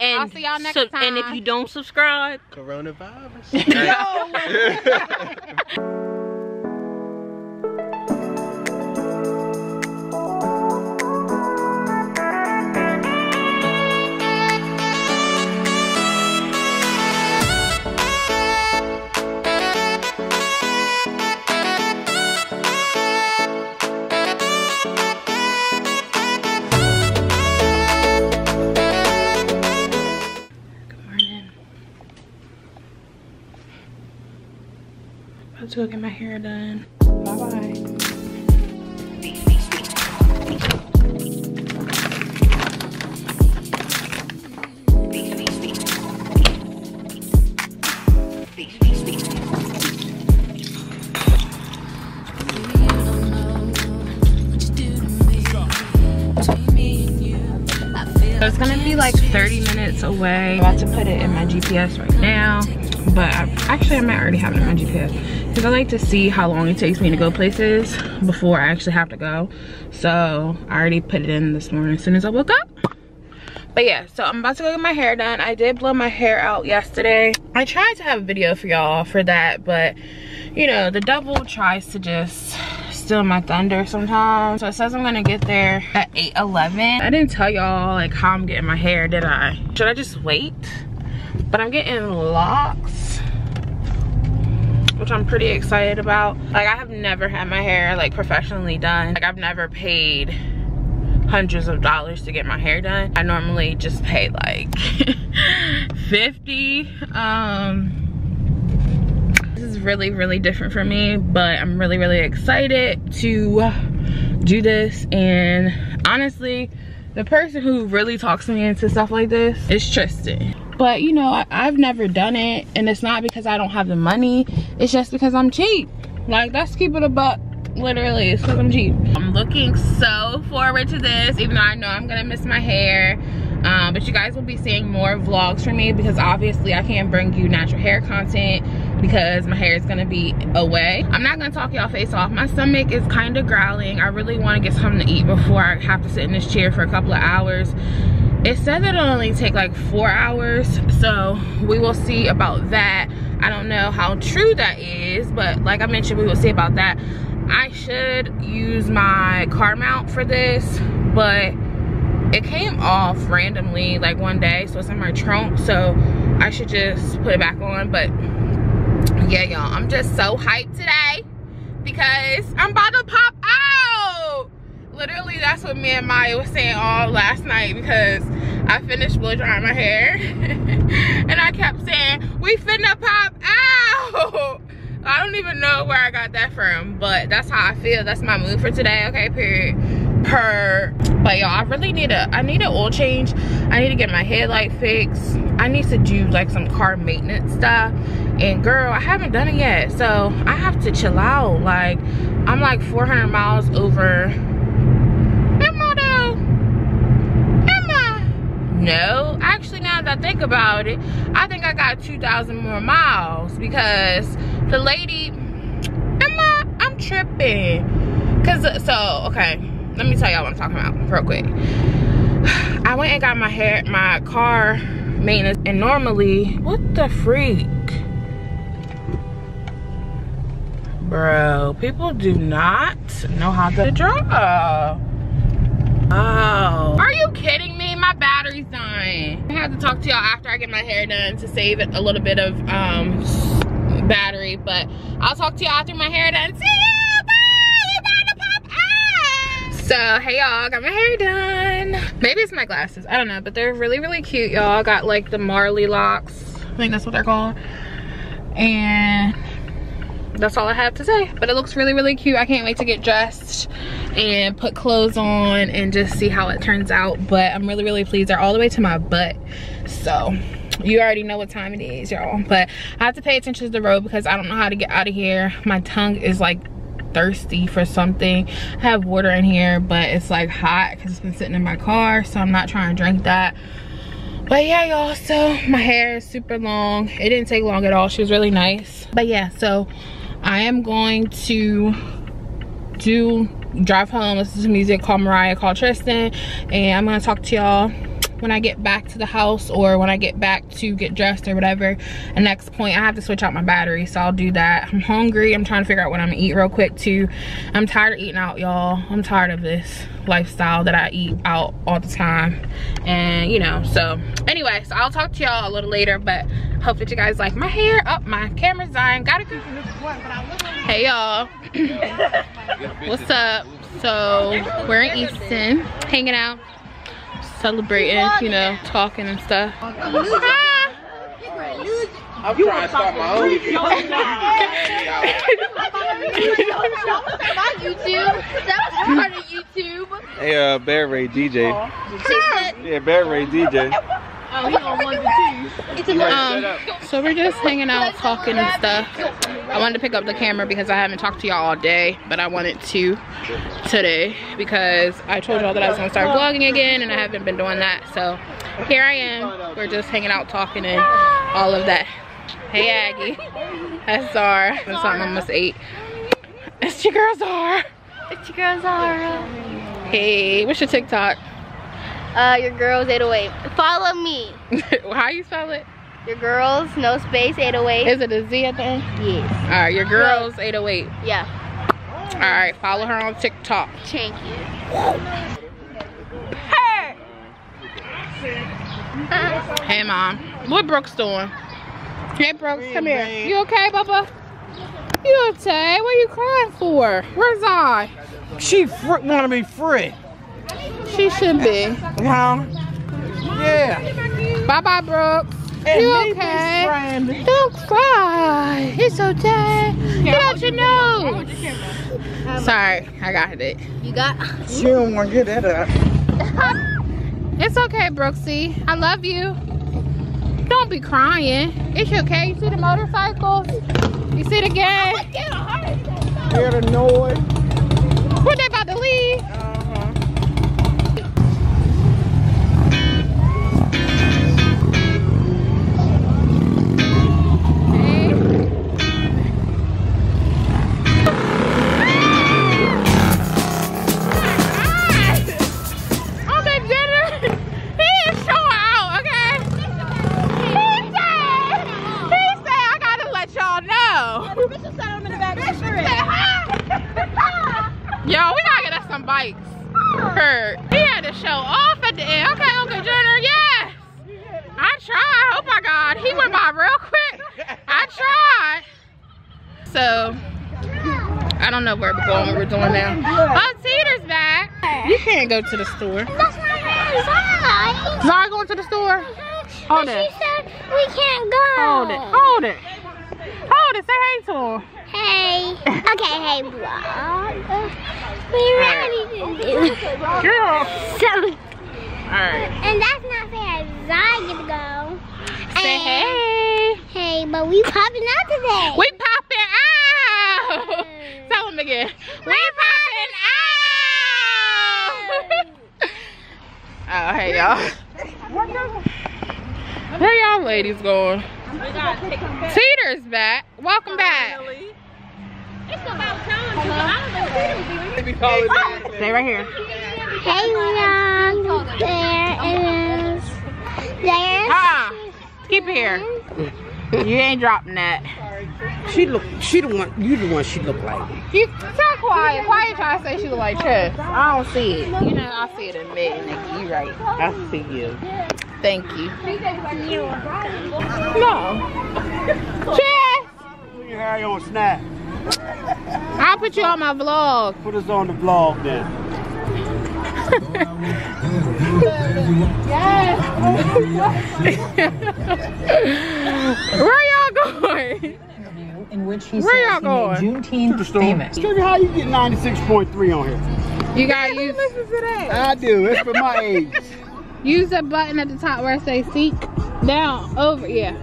And I'll see y'all next so- time. And if you don't subscribe, Coronavirus. 30 minutes away. I'm about to put it in my GPS right now. But I, actually I might already have it in my GPS. Because I like to see how long it takes me to go places before I actually have to go. So I already put it in this morning as soon as I woke up. But yeah, so I'm about to go get my hair done. I did blow my hair out yesterday. I tried to have a video for y'all for that, but you know, the devil tries to just steal my thunder sometimes. So it says I'm gonna get there at 8:11. I didn't tell y'all like how I'm getting my hair, did I? Should I just wait? But I'm getting locks, which I'm pretty excited about. Like I have never had my hair like professionally done. Like I've never paid hundreds of dollars to get my hair done. I normally just pay like 50. Um, really, really different for me, but I'm really, really excited to do this. And honestly, the person who really talks me into stuff like this is Tristan. But you know, I, I've never done it, and it's not because I don't have the money. It's just because I'm cheap. Like, let's keep it a buck literally it's i'm cheap i'm looking so forward to this even though i know i'm gonna miss my hair um, but you guys will be seeing more vlogs from me because obviously i can't bring you natural hair content because my hair is gonna be away. I'm not gonna talk y'all face off. My stomach is kind of growling. I really want to get something to eat before i have to sit in this chair for a couple of hours. It that it'll only take like four hours so we will see about that. I don't know how true that is but like i mentioned we will see about that. I should use my car mount for this, but it came off randomly like one day, so it's in my trunk, so I should just put it back on. But yeah, y'all, I'm just so hyped today because I'm about to pop out. Literally, that's what me and Maya was saying all last night because I finished blow drying my hair and I kept saying, we finna pop out. I don't even know where I got that from, but that's how I feel. That's my mood for today. Okay, period. Per. But y'all, I really need a. I need an oil change. I need to get my headlight fixed. I need to do like some car maintenance stuff. And girl, I haven't done it yet, so I have to chill out. Like, I'm like 400 miles over. No, actually, now that I think about it, I think I got 2,000 more miles because the lady, I? I'm tripping. Cause so okay, let me tell y'all what I'm talking about real quick. I went and got my hair, my car maintenance, and normally, what the freak? Bro, people do not know how to draw. Oh, are you kidding me? My battery's dying. I have to talk to y'all after I get my hair done to save a little bit of um battery, but I'll talk to y'all after my hair done. See you, So, hey y'all, got my hair done. Maybe it's my glasses, I don't know, but they're really, really cute, y'all. Got like the Marley locks. I think that's what they're called. And that's all I have to say. But it looks really, really cute. I can't wait to get dressed and put clothes on and just see how it turns out. But I'm really, really pleased. They're all the way to my butt. So you already know what time it is, y'all. But I have to pay attention to the road because I don't know how to get out of here. My tongue is like thirsty for something. I have water in here, but it's like hot because it's been sitting in my car. So I'm not trying to drink that. But yeah, y'all, so my hair is super long. It didn't take long at all. She was really nice. But yeah, so I am going to do drive home, listen to music, call Mariah, call Tristan, and I'm gonna talk to y'all when I get back to the house or when I get back to get dressed or whatever. The next point, I have to switch out my battery, so I'll do that. I'm hungry. I'm trying to figure out what I'm gonna eat real quick too. I'm tired of eating out, y'all. I'm tired of this lifestyle that I eat out all the time. And you know, so anyway, so I'll talk to y'all a little later, but hope that you guys like my hair. Up, oh, my camera's dying. Gotta go. Hey y'all. What's up? So we're in Easton, hanging out, celebrating, you know, talking and stuff. I'm trying to start my own YouTube. That was part of YouTube. Hey, uh, Bear Ray DJ. Yeah, Bear Ray DJ. Oh, he on one to Um, so we're just hanging out, talking and stuff. I wanted to pick up the camera because I haven't talked to y'all all day, but I wanted to today because I told y'all that I was gonna start vlogging again and I haven't been doing that. So here I am. We're just hanging out, talking and all of that. Hey Aggie. That's Zara. That's something I almost ate. It's your girl Zara. It's your girl Zara. Hey, what's your TikTok? Uh, your girls 808. Follow me. How you spell it? Your girls, no space, 808. Is it a Z at the end? Yes. All right, your girls, 808. Yeah. All right, follow her on TikTok. Thank you. Hey! hey, Mom. What Brooks doing? Hey, Brooks, come here. You okay, Bubba? You okay? What are you crying for? Where's I? She want to be free. She should be. Huh? Yeah. Bye bye, Brooks. And you okay? Don't cry. It's okay. Get out your nose. Sorry, I got it. You got? She don't want to get that up. it's okay, Brooksy. I love you. Don't be crying. It's okay. You see the motorcycle? You see the gang? Hear the noise? Know where we're going, what we're doing now. Oh, Teeter's back. You can't go to the store. That's not right. Zara going to the store? Hold it. She said we can't go. Hold it. Hold it. Hold it. Say hey to her. Hey. Okay, hey, vlog. We ready to oh, do Girl. So. Alright. And that's not fair. Zara get to go. Say and, hey. Hey, but we popping out today. We popping out. Tell him again. We popping out. oh, hey y'all. Where y'all ladies going? Teeter's back. Welcome back. It's about time. Stay right here. Hey, young. There is. There's. Ah, keep it here. You ain't dropping that. She look. She the one. You the one. She look like. You talk quiet. Why you trying to say she look like Chess? I don't see it. You know, I see it in a minute, Nikki. You right. I see you. Thank you. No. Chess. Put your hair on snap. I'll put you on my vlog. Put us on the vlog then. yes. Where y'all going? In which he Where y'all going? Juneteenth famous. Tell me how you get 96.3 on here. You gotta use. Listen to that. I do. It's for my age. Use the button at the top where it says seek. Down, over, yeah.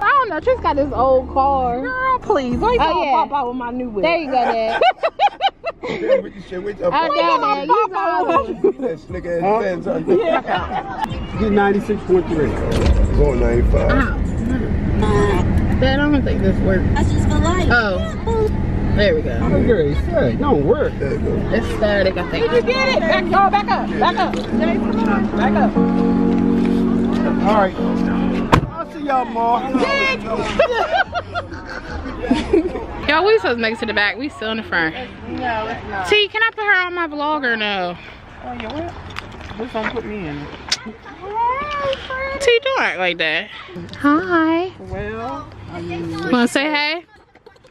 I don't know. Tris got this old car. Girl, please. Why you oh, yeah. pop out with my new whip? There you go, Dad. I down there. That slick ass fence on Get 96.3. Going 95. Uh-huh. Dad, I don't think this works. That's just the light. Oh. There we go. Oh, great. It don't work. It's static, I think. Did you get it? Back, oh, back up. Back up. Back up. All right. I'll y'all tomorrow. Y'all, we supposed to make it to the back. We still in the front. No, it's not. T, can I put her on my vlog or no? Oh, you what? Who's gonna put me in? T, don't act like that. Hi. Well, I mean, Wanna say hey?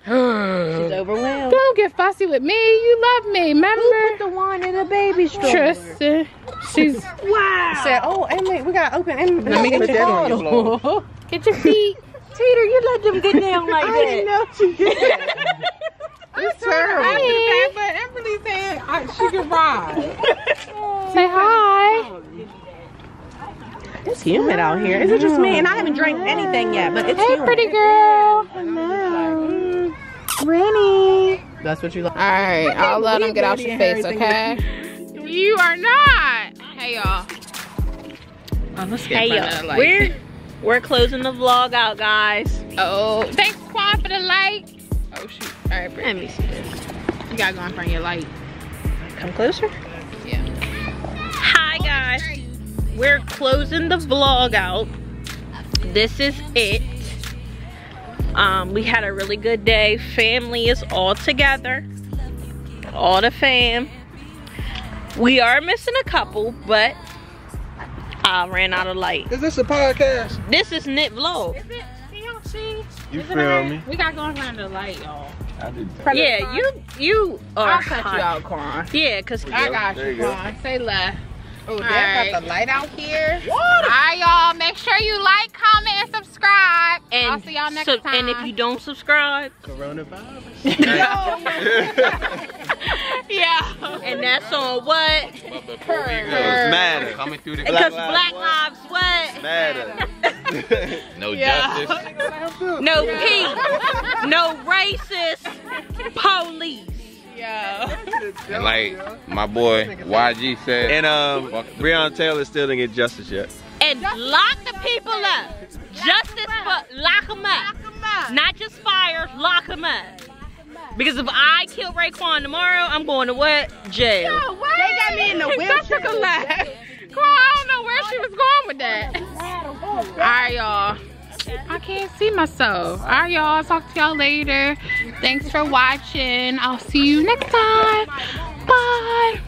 she's overwhelmed. Don't get fussy with me. You love me, remember? Put the wine in the baby stroller? Tristan. She's Wow. Said, oh, Emily, we gotta open. Emily, Let me get put your that on your floor. get your feet. Teeter, you let them get down like that. I didn't know she did that. It's terrible. Hey. but Emily said I, she can ride. Say hi. It's humid out here. Is it just me? And I haven't drank anything yet, but it's Hey, humid. pretty girl. Hello. Rennie. That's what you like. All right, I'll let him get out your face, okay? You are not. Hey, y'all. Oh, let's get Hey in front of the y'all, light. we're we're closing the vlog out, guys. Oh, thanks, Quan, for the light. Oh, shoot. All right, Let me see this. You gotta go in front of your light. Come closer. Yeah. Hi guys, we're closing the vlog out. This is it. Um, we had a really good day. Family is all together. All the fam. We are missing a couple, but I ran out of light. Is this a podcast? This is Knit Vlog. Is it? See? You Is it feel alright? me? We gotta go in front of the light, y'all. I did. Yeah, you you are I'll cut you hot. out, Quan. Yeah, cause I got you, you. Quan. Say left. Oh, Alright. got the light out here. What? Alright, y'all. Make sure you like, comment, and subscribe. and I'll see y'all next time. And if you don't subscribe, Coronavirus. yeah. and that's on what? Matter. Coming through the Because Black Black Lives Lives what? Matter. no Yeah. justice. No peace. No racist police. Yeah. And like my boy YG said, and um, Breon the Breonna Taylor still didn't get justice yet. And lock the people up. Justice for lock them up. Not just fire, lock them up. Because if I kill Raekwon tomorrow, I'm going to what? Jail. They got me in the wheelchair. That took a laugh. Come I don't know where she was going with that. Alright, y'all. I can't see myself. Alright, y'all. Talk to y'all later. Thanks for watching. I'll see you next time. Bye.